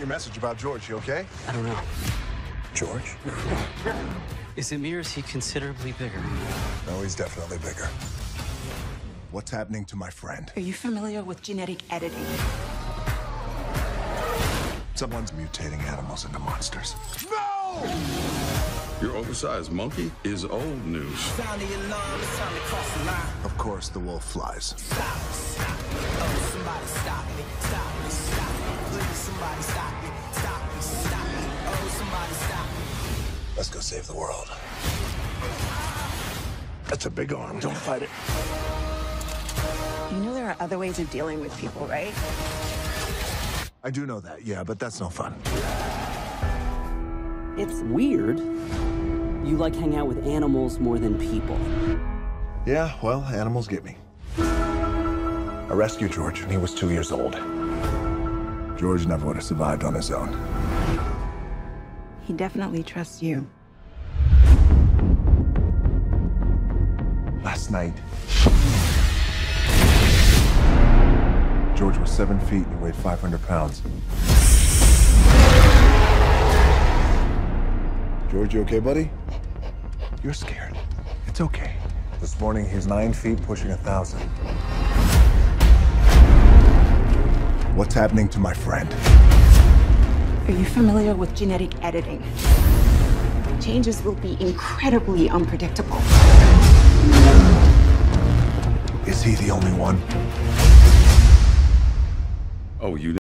your message about George. You okay? I don't know. George? Is it me or is he considerably bigger? No, he's definitely bigger. What's happening to my friend? Are you familiar with genetic editing? Someone's mutating animals into monsters. No! Your oversized monkey is old news. Sound the alarm, it's time to cross the line. Of course, the wolf flies. Stop, stop. Oh, somebody stop me, stop me, stop save the world. That's a big arm. Don't fight it. You know there are other ways of dealing with people, right? I do know that, yeah, but that's no fun. It's weird. You like hang out with animals more than people. Yeah, well, animals get me. I rescued George when he was two years old. George never would have survived on his own. He definitely trusts you. Last night, George was seven feet and he weighed 500 pounds. George, you okay, buddy? You're scared. It's okay. This morning, he's nine feet, pushing a thousand. What's happening to my friend? Are you familiar with genetic editing? Changes will be incredibly unpredictable. Is he the only one? Oh, you